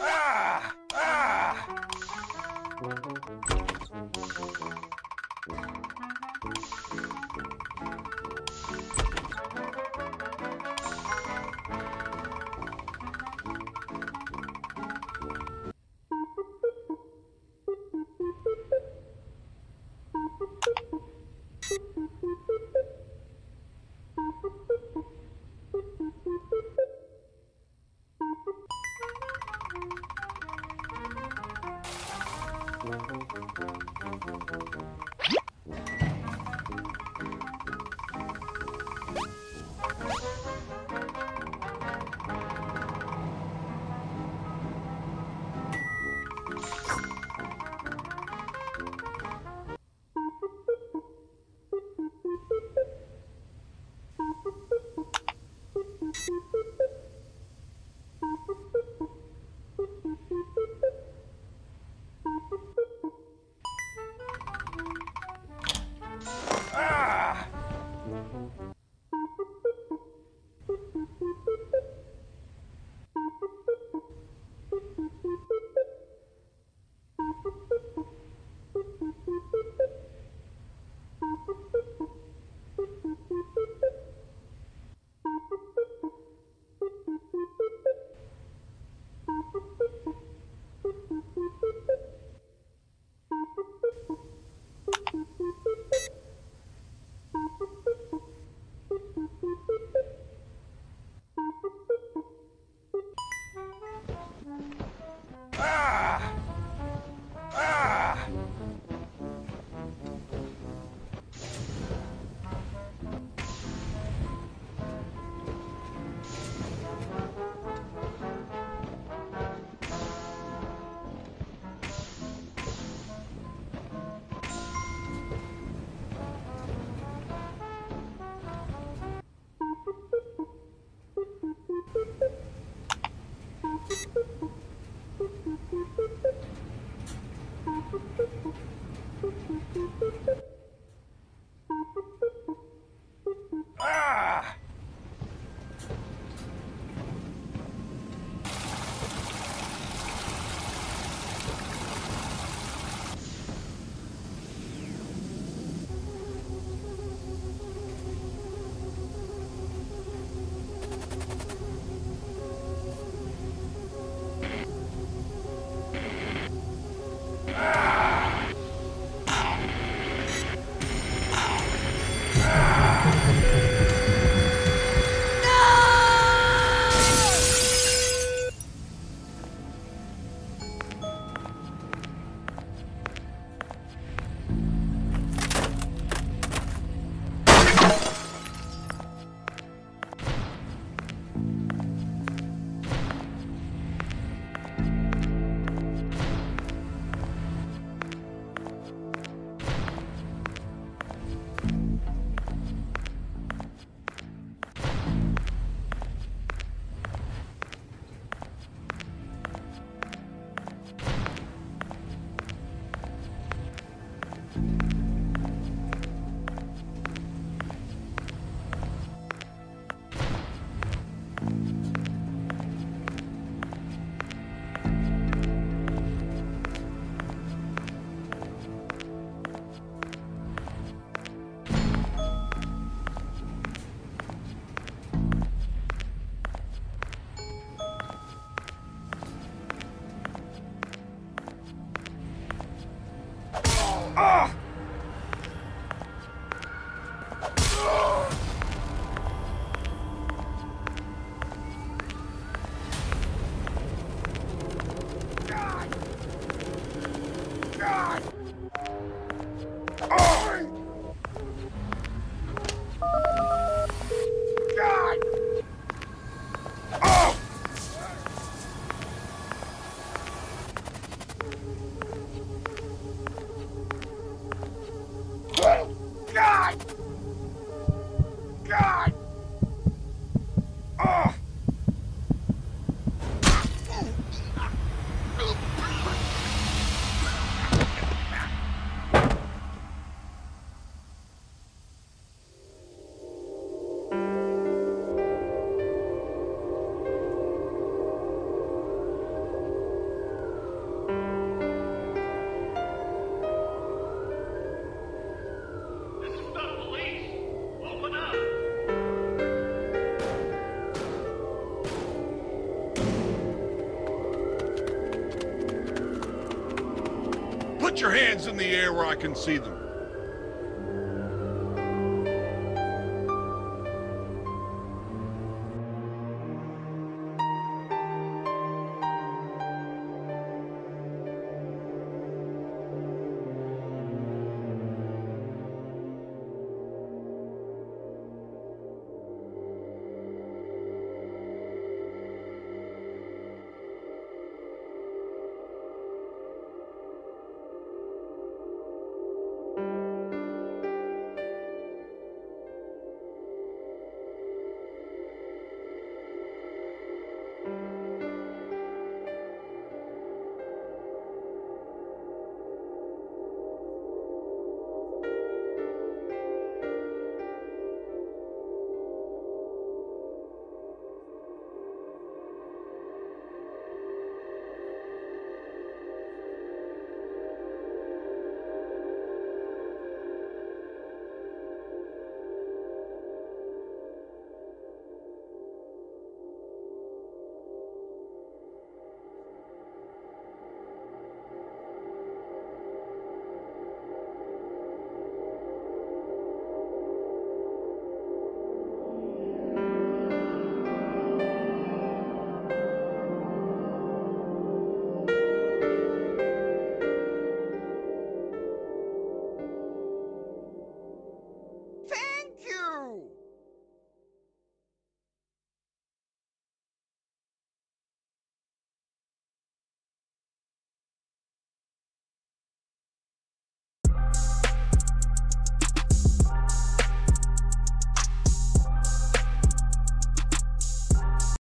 Ah! Ah! えっ? Put your hands in the air where I can see them.